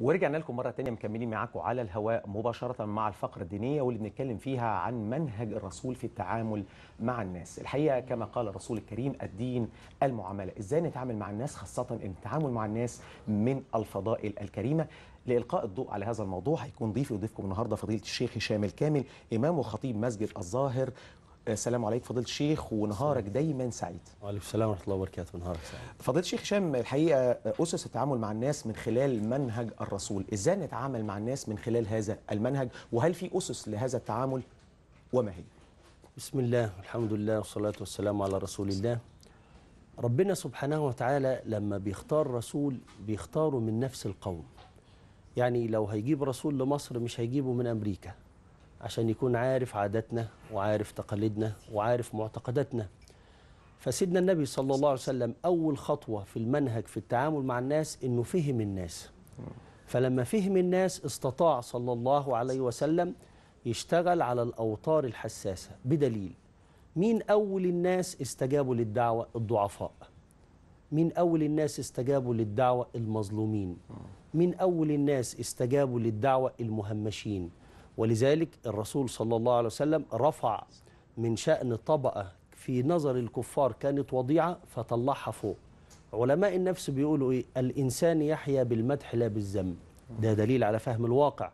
ورجعنا لكم مرة تانية مكملين معاكم على الهواء مباشرة مع الفقرة الدينية واللي بنتكلم فيها عن منهج الرسول في التعامل مع الناس. الحقيقة كما قال الرسول الكريم الدين المعاملة. إزاي نتعامل مع الناس خاصة إن التعامل مع الناس من الفضائل الكريمة؟ لإلقاء الضوء على هذا الموضوع هيكون ضيفي وضيفكم النهاردة فضيلة الشيخ هشام الكامل إمام وخطيب مسجد الظاهر السلام عليك فضيلة الشيخ ونهارك دايما سعيد. وعليكم السلام ورحمة الله وبركاته نهارك سعيد. فضيلة الشيخ هشام الحقيقة أسس التعامل مع الناس من خلال منهج الرسول. إزاي نتعامل مع الناس من خلال هذا المنهج؟ وهل في أسس لهذا التعامل؟ وما هي؟ بسم الله والحمد لله والصلاة والسلام على رسول الله. ربنا سبحانه وتعالى لما بيختار رسول بيختاره من نفس القوم. يعني لو هيجيب رسول لمصر مش هيجيبه من أمريكا. عشان يكون عارف عاداتنا وعارف تقاليدنا وعارف معتقداتنا. فسيدنا النبي صلى الله عليه وسلم أول خطوة في المنهج في التعامل مع الناس إنه فهم الناس. فلما فهم الناس استطاع صلى الله عليه وسلم يشتغل على الأوتار الحساسة بدليل. مين أول الناس استجابوا للدعوة؟ الضعفاء. مين أول الناس استجابوا للدعوة؟ المظلومين. مين أول الناس استجابوا للدعوة؟ المهمشين. ولذلك الرسول صلى الله عليه وسلم رفع من شأن طبقة في نظر الكفار كانت وضيعة فطلعها فوق. علماء النفس بيقولوا إيه؟ الإنسان يحيا بالمدح لا بالذم ده دليل على فهم الواقع.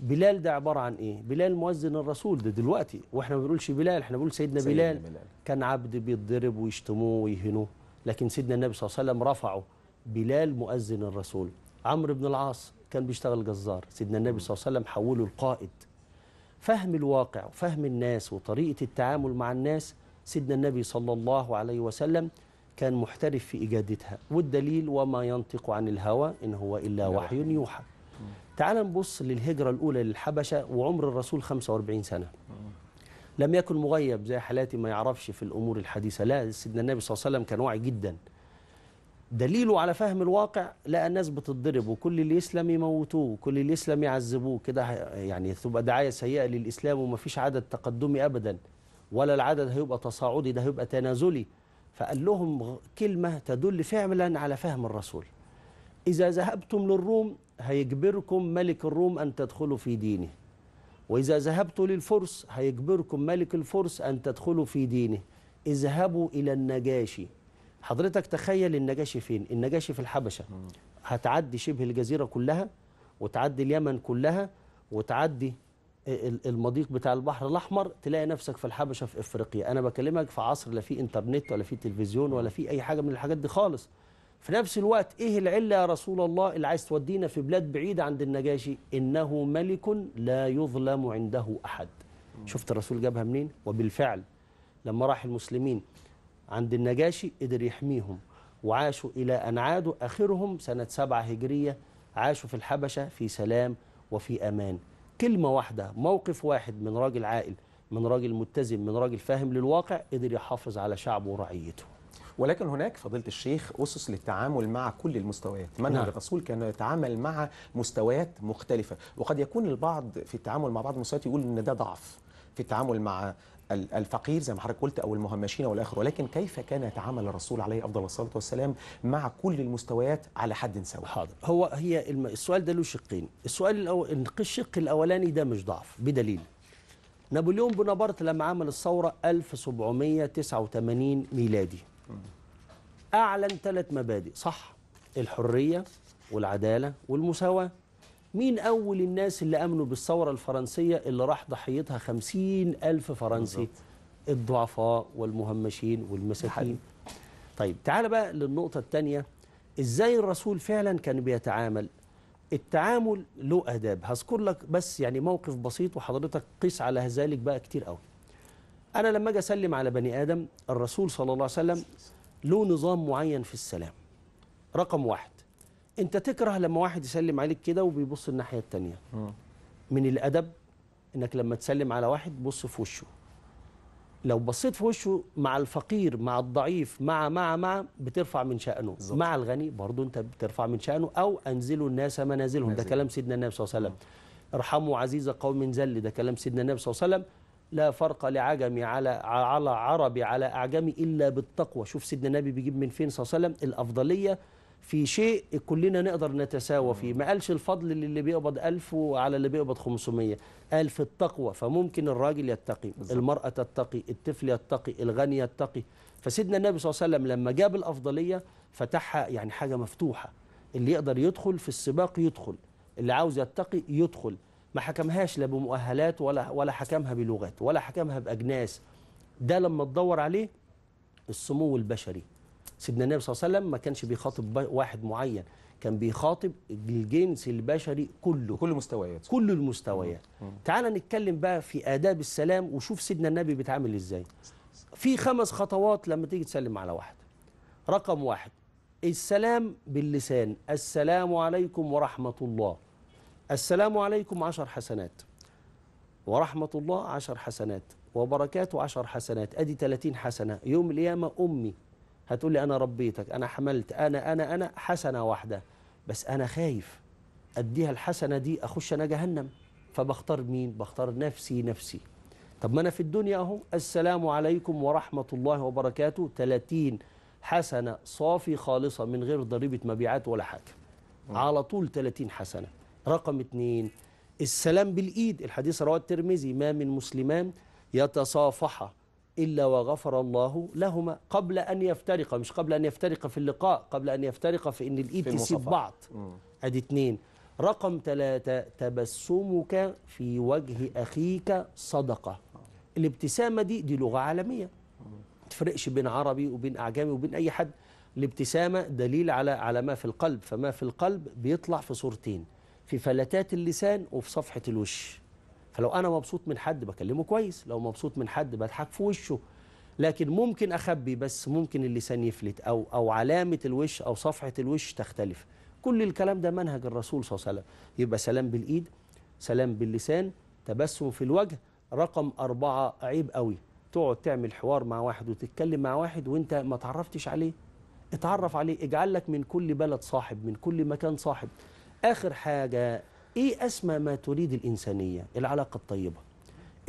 بلال ده عبارة عن إيه؟ بلال مؤذن الرسول. ده دلوقتي وإحنا ما بنقولش بلال إحنا بنقول سيدنا, سيدنا بلال, بلال. كان عبد بيتضرب ويشتموه ويهنوه لكن سيدنا النبي صلى الله عليه وسلم رفعه. بلال مؤذن الرسول. عمرو بن العاص كان بيشتغل جزار. سيدنا النبي صلى الله عليه وسلم حوله القائد. فهم الواقع وفهم الناس وطريقة التعامل مع الناس سيدنا النبي صلى الله عليه وسلم كان محترف في إجادتها. والدليل وما ينطق عن الهوى إن هو إلا وحي يوحى. تعال نبص للهجرة الأولى للحبشة وعمر الرسول 45 سنة. لم يكن مغيب زي حالاتي ما يعرفش في الأمور الحديثة. لا سيدنا النبي صلى الله عليه وسلم كان واعي جدا. دليله على فهم الواقع لقى الناس بتتضرب وكل اللي يسلم يموتوه وكل اللي يسلم يعذبوه. كده يعني تبقى دعاية سيئة للإسلام ومفيش عدد تقدمي أبدا ولا العدد هيبقى تصاعدي ده هيبقى تنازلي. فقال لهم كلمة تدل فعلا على فهم الرسول. إذا ذهبتم للروم هيجبركم ملك الروم أن تدخلوا في دينه. وإذا ذهبتوا للفرس هيجبركم ملك الفرس أن تدخلوا في دينه. اذهبوا إلى النجاشي. حضرتك تخيل النجاشي فين؟ النجاشي في الحبشة. هتعدي شبه الجزيرة كلها وتعدي اليمن كلها وتعدي المضيق بتاع البحر الأحمر تلاقي نفسك في الحبشة في إفريقيا. أنا بكلمك في عصر لا في إنترنت ولا في تلفزيون ولا في أي حاجة من الحاجات دي خالص. في نفس الوقت إيه العلة يا رسول الله اللي عايز تودينا في بلاد بعيدة عند النجاشي؟ إنه ملك لا يظلم عنده أحد. شفت الرسول جابها منين؟ وبالفعل لما راح المسلمين عند النجاشي قدر يحميهم وعاشوا إلى أن عادوا آخرهم سنة سبعة هجرية. عاشوا في الحبشة في سلام وفي أمان. كلمة واحدة موقف واحد من راجل عاقل من راجل متزن من راجل فاهم للواقع قدر يحافظ على شعبه ورعيته. ولكن هناك فضيلة الشيخ أسس للتعامل مع كل المستويات. منهج نعم. الرسول كان يتعامل مع مستويات مختلفة. وقد يكون البعض في التعامل مع بعض المستويات يقول أن ده ضعف. في التعامل مع الفقير زي ما حضرتك قلت أو المهمشين أو الآخر. ولكن كيف كان يتعامل الرسول عليه أفضل الصلاة والسلام مع كل المستويات على حد سواء؟ حاضر. هو هي. السؤال ده له شقين. السؤال الأول الشق الأولاني ده مش ضعف بدليل. نابليون بونابرت لما عمل الثورة 1789 ميلادي أعلن ثلاث مبادئ صح؟ الحرية والعدالة والمساواة. مين أول الناس اللي أمنوا بالثورة الفرنسية اللي راح ضحيتها خمسين ألف فرنسي؟ الضعفاء والمهمشين والمساكين. طيب تعال بقى للنقطة الثانية إزاي الرسول فعلا كان بيتعامل؟ التعامل له آداب. هذكر لك بس يعني موقف بسيط وحضرتك قيس على ذلك بقى كتير قوي. أنا لما أجي أسلم على بني آدم الرسول صلى الله عليه وسلم له نظام معين في السلام. رقم واحد. انت تكره لما واحد يسلم عليك كده وبيبص الناحية التانية. من الأدب إنك لما تسلم على واحد بص في وشه. لو بصيت في وشه مع الفقير مع الضعيف مع مع مع بترفع من شأنه. بالظبط. مع الغني برضه انت بترفع من شأنه أو انزلوا الناس منازلهم. ده منازل. كلام سيدنا النبي صلى الله عليه وسلم. ارحموا عزيز قوم ذل. ده كلام سيدنا النبي صلى الله عليه وسلم. لا فرق لعجمي على على عربي على أعجمي إلا بالتقوى. شوف سيدنا النبي بيجيب من فين صلى الله عليه وسلم؟ الأفضلية في شيء كلنا نقدر نتساوى فيه. ما قالش الفضل للي بيقبض ألف وعلى اللي بيقبض 500 قال في التقوى فممكن الراجل يتقي المرأة تتقي الطفل يتقي الغني يتقي. فسيدنا النبي صلى الله عليه وسلم لما جاب الأفضلية فتحها يعني حاجة مفتوحة. اللي يقدر يدخل في السباق يدخل اللي عاوز يتقي يدخل. ما حكمهاش لا بمؤهلات ولا ولا حكمها بلغات ولا حكمها بأجناس. ده لما تدور عليه السمو البشري. سيدنا النبي صلى الله عليه وسلم ما كانش بيخاطب واحد معين كان بيخاطب الجنس البشري كله. كل مستويات. كل المستويات. تعال نتكلم بقى في آداب السلام وشوف سيدنا النبي بيتعامل إزاي. في خمس خطوات لما تيجي تسلم على واحد. رقم واحد السلام باللسان. السلام عليكم ورحمة الله. السلام عليكم عشر حسنات. ورحمة الله عشر حسنات. وبركاته عشر حسنات. أدي 30 حسنة. يوم القيامة أمي. هتقول لي أنا ربيتك أنا حملت أنا أنا أنا حسنة واحدة بس أنا خايف أديها الحسنة دي أخش أنا جهنم. فبختار مين؟ بختار نفسي نفسي. طب ما أنا في الدنيا أهو. السلام عليكم ورحمة الله وبركاته. 30 حسنة صافي خالصة من غير ضريبة مبيعات ولا حاجة. على طول 30 حسنة. رقم اتنين السلام بالإيد. الحديث رواه الترمذي. ما من مسلمان يتصافحا إلا وغفر الله لهما قبل أن يفترقا مش قبل أن يفترقا في اللقاء قبل أن يفترقا في إن الإيد تسيب. بعض. أدي اتنين. رقم ثلاثة تبسمك في وجه أخيك صدقة. الابتسامة دي دي لغة عالمية. تفرقش بين عربي وبين أعجمي وبين أي حد. الابتسامة دليل على على ما في القلب. فما في القلب بيطلع في صورتين في فلتات اللسان وفي صفحة الوش. فلو أنا مبسوط من حد بكلمه كويس لو مبسوط من حد بضحك في وشه. لكن ممكن أخبي بس ممكن اللسان يفلت أو أو علامة الوش أو صفحة الوش تختلف. كل الكلام ده منهج الرسول صلى الله عليه وسلم. يبقى سلام بالإيد سلام باللسان تبسم في الوجه رقم أربعة عيب قوي. تقعد تعمل حوار مع واحد وتتكلم مع واحد وانت ما تعرفتش عليه. اتعرف عليه اجعل لك من كل بلد صاحب من كل مكان صاحب. آخر حاجة إيه أسمى ما تريد الإنسانية؟ العلاقة الطيبة.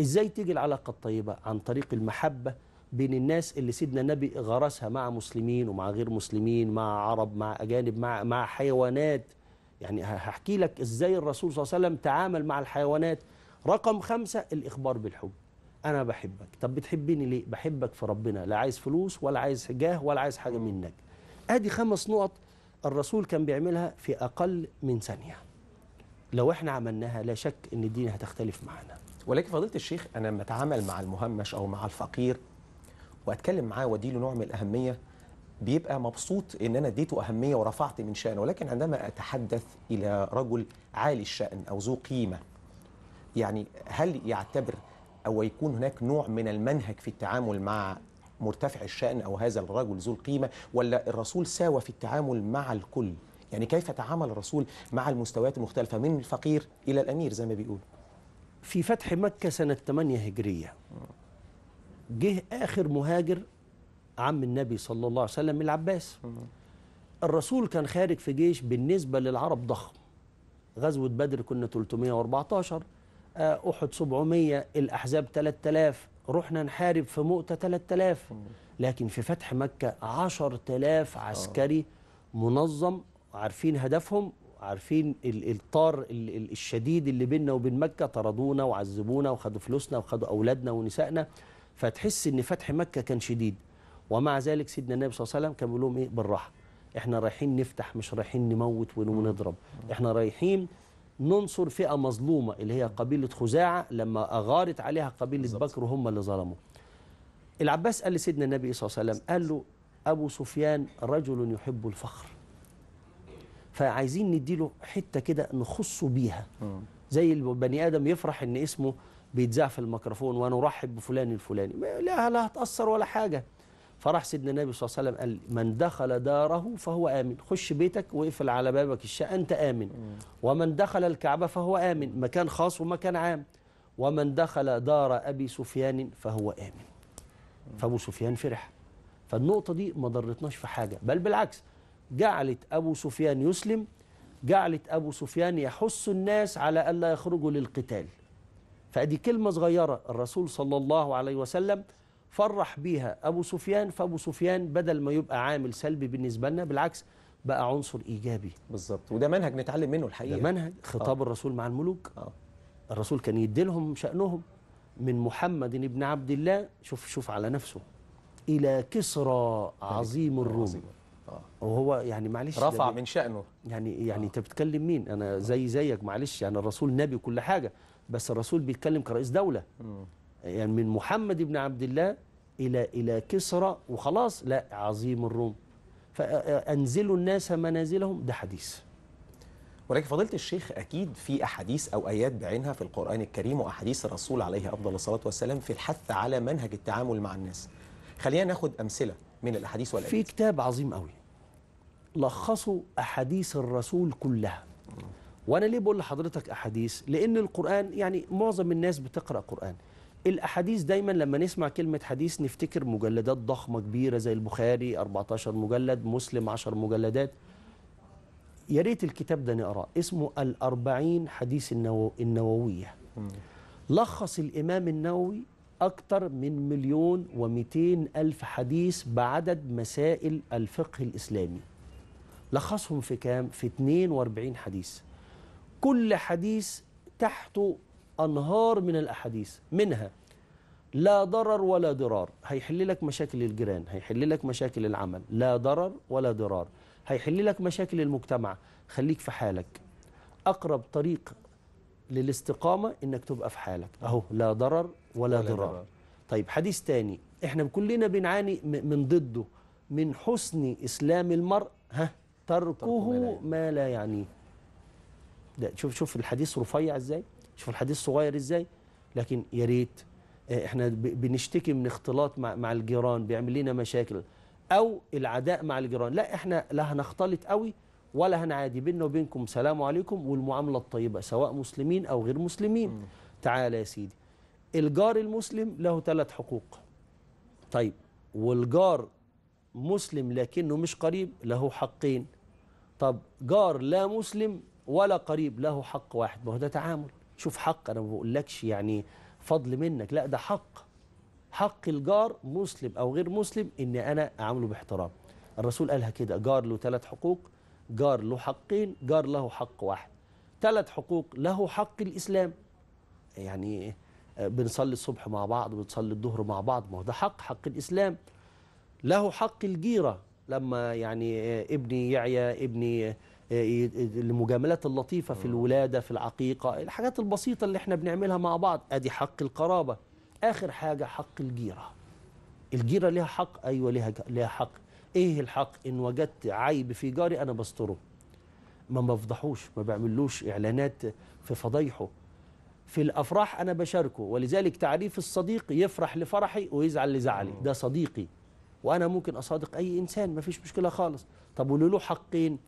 إزاي تيجي العلاقة الطيبة؟ عن طريق المحبة بين الناس اللي سيدنا النبي غرسها مع مسلمين ومع غير مسلمين مع عرب مع أجانب مع مع حيوانات. يعني هحكي لك إزاي الرسول صلى الله عليه وسلم تعامل مع الحيوانات. رقم خمسة الإخبار بالحب. أنا بحبك. طب بتحبني ليه؟ بحبك في ربنا. لا عايز فلوس ولا عايز جاه ولا عايز حاجة منك. آدي خمس نقط الرسول كان بيعملها في أقل من ثانية. لو إحنا عملناها لا شك إن الدين هتختلف معانا. ولكن فضيلة الشيخ أنا لما أتعامل مع المهمش أو مع الفقير وأتكلم معاه وأديله نوع من الأهمية بيبقى مبسوط إن أنا اديته أهمية ورفعت من شأنه. ولكن عندما أتحدث إلى رجل عالي الشأن أو ذو قيمة يعني هل يعتبر أو يكون هناك نوع من المنهج في التعامل مع مرتفع الشأن أو هذا الرجل ذو القيمة ولا الرسول ساوى في التعامل مع الكل؟ يعني كيف تعامل الرسول مع المستويات المختلفة من الفقير إلى الأمير زي ما بيقول؟ في فتح مكة سنة 8 هجرية. جه آخر مهاجر عم النبي صلى الله عليه وسلم العباس. الرسول كان خارج في جيش بالنسبة للعرب ضخم. غزوة بدر كنا 314 آه، أحد 700 الأحزاب 3000 رحنا نحارب في مؤتة 3000 لكن في فتح مكة 10000 عسكري منظم عارفين هدفهم عارفين ال- الطار ال- ال- الشديد اللي بيننا وبين مكة طردونا وعذبونا وخدوا فلوسنا وخدوا أولادنا ونسائنا فتحس إن فتح مكة كان شديد. ومع ذلك سيدنا النبي صلى الله عليه وسلم كان بيقول لهم إيه؟ بالراحة. إحنا رايحين نفتح مش رايحين نموت ون- ونضرب. إحنا رايحين ننصر فئة مظلومة اللي هي قبيلة خزاعة لما أغارت عليها قبيلة بكر وهم اللي ظلموا. العباس قال لسيدنا النبي صلى الله عليه وسلم قال له أبو سفيان رجل يحب الفخر. فعايزين نديله حتة كده نخصه بيها. زي البني آدم يفرح إن اسمه بيتذاع في الميكروفون ونرحب بفلان الفلاني. لا لا هتأثر ولا حاجة. فراح سيدنا النبي صلى الله عليه وسلم قال من دخل داره فهو آمن. خش بيتك واقفل على بابك الشقة أنت آمن. ومن دخل الكعبة فهو آمن. مكان خاص ومكان عام. ومن دخل دار أبي سفيان فهو آمن. فأبو سفيان فرح. فالنقطة دي ما ضرتناش في حاجة بل بالعكس جعلت أبو سفيان يسلم جعلت أبو سفيان يحث الناس على الا يخرجوا للقتال فأدي كلمة صغيرة الرسول صلى الله عليه وسلم فرح بيها أبو سفيان فأبو سفيان بدل ما يبقى عامل سلبي بالنسبة لنا بالعكس بقى عنصر إيجابي بالظبط وده منهج نتعلم منه ده الحقيقة منهج خطاب الرسول مع الملوك آه. الرسول كان يدي لهم شأنهم من محمد بن عبد الله شوف شوف على نفسه إلى كسرى عظيم الروم عظيم. آه. وهو يعني معلش رفع بي- من شأنه. يعني يعني انت بتتكلم مين؟ أنا زي زيك معلش يعني الرسول نبي وكل حاجة بس الرسول بيتكلم كرئيس دولة. يعني من محمد بن عبد الله إلى إلى كسرى وخلاص لا عظيم الروم. فأنزلوا الناس منازلهم ده حديث. ولكن فضيلة الشيخ أكيد في أحاديث أو آيات بعينها في القرآن الكريم وأحاديث الرسول عليه أفضل الصلاة والسلام في الحث على منهج التعامل مع الناس. خلينا ناخد أمثلة. من الأحاديث في والآيات كتاب عظيم قوي. لخصوا أحاديث الرسول كلها. وأنا ليه بقول لحضرتك أحاديث؟ لأن القرآن يعني معظم الناس بتقرأ قرآن. الأحاديث دايما لما نسمع كلمة حديث نفتكر مجلدات ضخمة كبيرة زي البخاري 14 مجلد مسلم 10 مجلدات. يا ريت الكتاب ده نقرأه. اسمه الأربعين حديث النو... النووية. لخص الإمام النووي أكثر من مليون ومئتين ألف حديث بعدد مسائل الفقه الإسلامي. لخصهم في كام؟ في 42 حديث. كل حديث تحته أنهار من الأحاديث منها لا ضرر ولا ضرار. هيحل لك مشاكل الجيران هيحل لك مشاكل العمل. لا ضرر ولا ضرار. هيحل لك مشاكل المجتمع. خليك في حالك. أقرب طريق للاستقامة إنك تبقى في حالك. أهو لا ضرر ولا, ولا ضرار. طيب حديث تاني. إحنا كلنا بنعاني من ضده من حسن إسلام المرء ها تركه ما لا يعنيه. يعنيه ده شوف شوف الحديث رفيع إزاي؟ شوف الحديث صغير إزاي؟ لكن يا ريت آه، إحنا بنشتكي من اختلاط مع, مع الجيران بيعمل لنا مشاكل أو العداء مع الجيران. لا إحنا لا هنختلط قوي ولا هنعادي بيننا وبينكم. سلام عليكم والمعاملة الطيبة سواء مسلمين أو غير مسلمين. تعالى يا سيدي. الجار المسلم له ثلاث حقوق. طيب والجار مسلم لكنه مش قريب له حقين. طب جار لا مسلم ولا قريب له حق واحد. ما هو ده تعامل. شوف حق أنا ما بقولكش يعني فضل منك. لا ده حق. حق الجار مسلم أو غير مسلم ان أنا أعامله باحترام. الرسول قالها كده جار له ثلاث حقوق جار له حقين جار له حق واحد. ثلاث حقوق له حق الإسلام. يعني بنصلي الصبح مع بعض بنصلي الظهر مع بعض ما هو ده حق حق الإسلام. له حق الجيرة. لما يعني ابني يعيا ابني المجاملات اللطيفة في الولادة في العقيقة الحاجات البسيطة اللي إحنا بنعملها مع بعض. أدي حق القرابة. آخر حاجة حق الجيرة. الجيرة ليها حق؟ أيوه ليها ليها حق. إيه الحق إن وجدت عيب في جاري؟ أنا بستره. ما بفضحوش ما بعملوش إعلانات في فضايحه في الأفراح أنا بشاركه ولذلك تعريف الصديق يفرح لفرحي ويزعل لزعلي. ده صديقي. وأنا ممكن أصادق أي إنسان ما فيش مشكلة خالص. طب واللي له حقين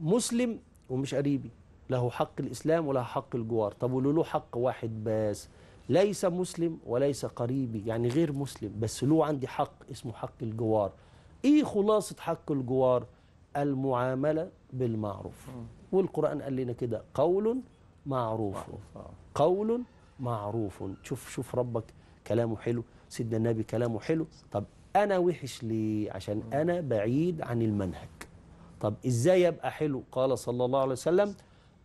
مسلم ومش قريبي. له حق الإسلام وله حق الجوار. طب واللي له حق واحد بس. ليس مسلم وليس قريبي يعني غير مسلم بس له عندي حق اسمه حق الجوار. إيه خلاصة حق الجوار؟ المعاملة بالمعروف. والقرآن قال لنا كده قول معروف. آه. قول معروف. شوف شوف ربك كلامه حلو سيدنا النبي كلامه حلو. طب أنا وحش ليه؟ عشان أنا بعيد عن المنهج. طب إزاي ابقى حلو؟ قال صلى الله عليه وسلم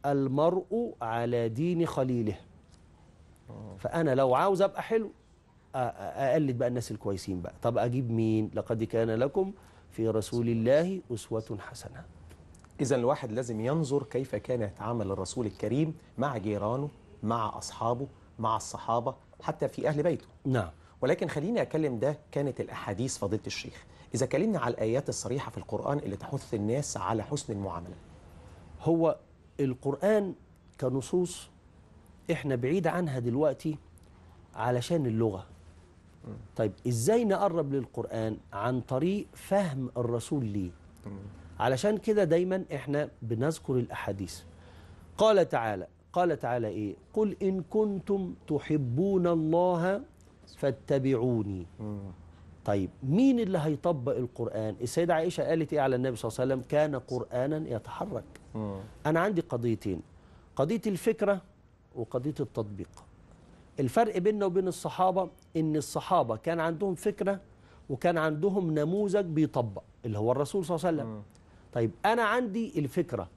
المرء على دين خليله. فأنا لو عاوز أبقى حلو أقلد بقى الناس الكويسين بقى. طب أجيب مين؟ لقد كان لكم في رسول الله أسوة حسنة. إذا الواحد لازم ينظر كيف كان يتعامل الرسول الكريم مع جيرانه مع أصحابه مع الصحابة حتى في أهل بيته. نعم. ولكن خليني أكلم ده كانت الأحاديث فضيلة الشيخ. إذا كلمنا على الآيات الصريحة في القرآن اللي تحث الناس على حسن المعاملة. هو القرآن كنصوص إحنا بعيد عنها دلوقتي علشان اللغة. طيب إزاي نقرب للقرآن عن طريق فهم الرسول ليه علشان كده دايما إحنا بنذكر الأحاديث. قال تعالى قال تعالى إيه؟ قل إن كنتم تحبون الله فاتبعوني. طيب مين اللي هيطبق القرآن؟ السيدة عائشة قالت إيه على النبي صلى الله عليه وسلم؟ كان قرآنا يتحرك. أنا عندي قضيتين قضية الفكرة وقضية التطبيق. الفرق بيننا وبين الصحابة إن الصحابة كان عندهم فكرة وكان عندهم نموذج بيطبق اللي هو الرسول صلى الله عليه وسلم. طيب أنا عندي الفكرة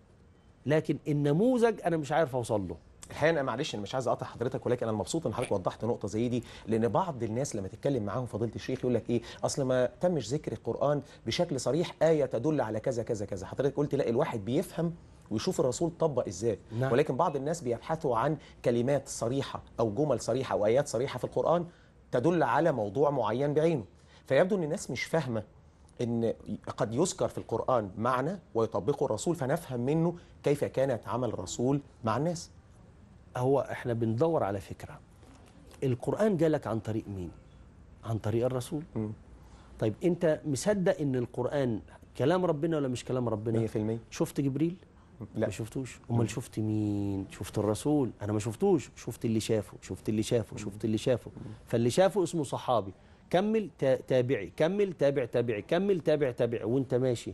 لكن النموذج أنا مش عارف أوصل له. الحقيقة أنا معلش أنا مش عايز أقطع حضرتك ولكن أنا مبسوط إن حضرتك وضحت نقطة زي دي لأن بعض الناس لما تتكلم معاهم فضيلة الشيخ يقول لك إيه؟ أصل ما تمش ذكر القرآن بشكل صريح آية تدل على كذا كذا كذا. حضرتك قلت لا الواحد بيفهم ويشوف الرسول طبق إزاي. نعم. ولكن بعض الناس بيبحثوا عن كلمات صريحة أو جمل صريحة أو آيات صريحة في القرآن تدل على موضوع معين بعينه. فيبدو إن الناس مش فاهمة إن قد يذكر في القرآن معنى ويطبقه الرسول فنفهم منه كيف كان يتعامل الرسول مع الناس. هو إحنا بندور على فكرة. القرآن جالك عن طريق مين؟ عن طريق الرسول. مم. طيب أنت مصدق إن القرآن كلام ربنا ولا مش كلام ربنا؟ 100% شفت جبريل؟ لا. ما شفتوش. امال شفت مين؟ شفت الرسول؟ أنا ما شفتوش. شفت اللي شافه. شفت اللي شافه. شفت اللي شافه. فاللي شافه اسمه صحابي. كمل تا- تابعي. كمل تابع تابعي. كمل تابع تابعي وانت ماشي.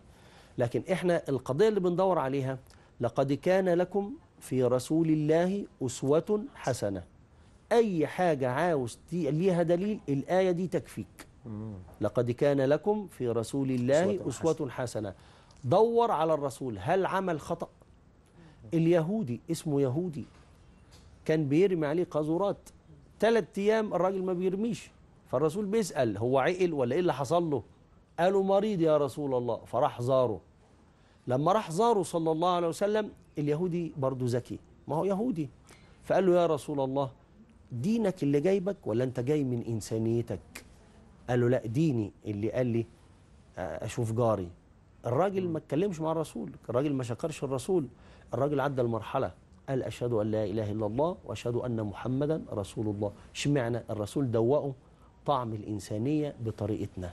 لكن إحنا القضية اللي بندور عليها لقد كان لكم في رسول الله أسوة حسنة. أي حاجة عاوز ليها دليل الآية دي تكفيك. لقد كان لكم في رسول الله أسوة حسنة. دور على الرسول. هل عمل خطأ؟ اليهودي اسمه يهودي. كان بيرمي عليه قاذورات. ثلاث أيام الراجل ما بيرميش. فالرسول بيسأل هو عقل ولا إيه اللي حصل له؟ قالوا مريض يا رسول الله. فراح زاره. لما راح زاره صلى الله عليه وسلم اليهودي برضه ذكي. ما هو يهودي. فقال له يا رسول الله دينك اللي جايبك ولا أنت جاي من إنسانيتك؟ قال له لا ديني. اللي قال لي آه، أشوف جاري. الراجل ما اتكلمش مع الرسول الراجل ما شكرش الرسول. الراجل عدى المرحلة قال أشهد أن لا إله إلا الله وأشهد أن محمدا رسول الله. اشمعنى؟ الرسول دوقه طعم الإنسانية بطريقتنا.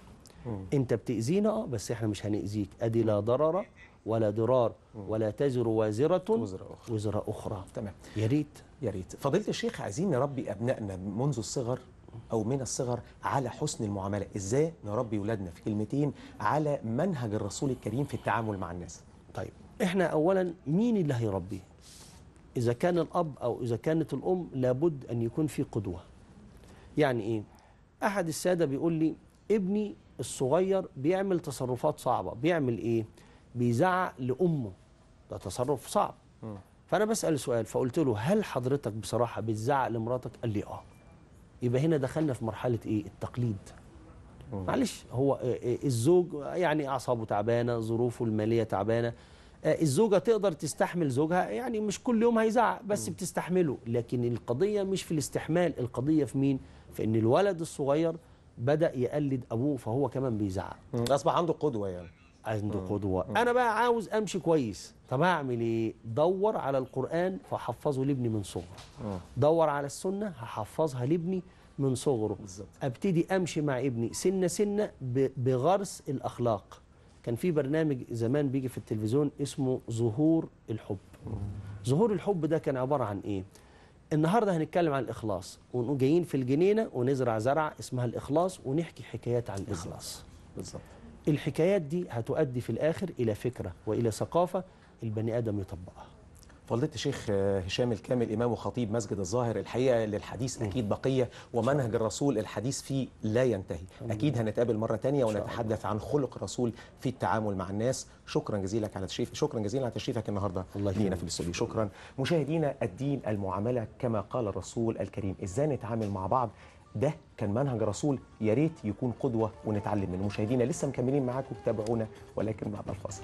أنت بتأذينا؟ آه بس إحنا مش هنأذيك. أدي لا ضرر ولا ضرار ولا تزر وازرة وزر أخرى. وزر أخرى. تمام. يا ريت. يا ريت. فضيلة الشيخ عايزين نربي أبنائنا منذ الصغر أو من الصغر على حسن المعاملة. إزاي؟ نربي ولادنا في كلمتين على منهج الرسول الكريم في التعامل مع الناس. طيب إحنا اولا مين اللي هيربيه؟ إذا كان الأب أو إذا كانت الأم لابد أن يكون في قدوة. يعني إيه؟ أحد السادة بيقول لي ابني الصغير بيعمل تصرفات صعبة. بيعمل إيه؟ بيزعق لأمه. ده تصرف صعب. فأنا بسأل سؤال فقلت له هل حضرتك بصراحة بتزعق لمراتك؟ قال لي آه. يبقى هنا دخلنا في مرحلة إيه؟ التقليد. معلش هو آه، آه، الزوج يعني أعصابه تعبانة ظروفه المالية تعبانة آه، الزوجة تقدر تستحمل زوجها يعني مش كل يوم هيزعق بس بتستحمله. لكن القضية مش في الاستحمال القضية في مين؟ في إن الولد الصغير بدأ يقلد أبوه فهو كمان بيزعق. أصبح عنده قدوة يعني. عنده قدوة. أنا بقى عاوز أمشي كويس. طب أعمل إيه؟ دور على القرآن فحفظه لابني من صغره. دور على السنة هحفظها لابني من صغره. بالظبط. أبتدي أمشي مع ابني سنة سنة ب- بغرس الأخلاق. كان في برنامج زمان بيجي في التلفزيون اسمه ظهور الحب. ظهور الحب ده كان عبارة عن إيه؟ النهارده هنتكلم عن الإخلاص. ونقوم جايين في الجنينة ونزرع زرع اسمها الإخلاص ونحكي حكايات عن الإخلاص. بالظبط. الحكايات دي هتؤدي في الآخر إلى فكرة وإلى ثقافة البني آدم يطبقها. فضيلة الشيخ هشام الكامل إمام وخطيب مسجد الظاهر الحقيقة للحديث أكيد بقية ومنهج الرسول الحديث فيه لا ينتهي. أكيد هنتقابل مرة تانية ونتحدث عن خلق الرسول في التعامل مع الناس. شكرا جزيلا على تشريف شكرا جزيلا على تشريفك النهاردة الله لينا. في الاستوديو. شكرا. مشاهدينا الدين المعاملة كما قال الرسول الكريم. إزاي نتعامل مع بعض ده كان منهج الرسول يا ريت يكون قدوة ونتعلم منه. مشاهدينا لسه مكملين معاكم تابعونا ولكن بعد الفاصل.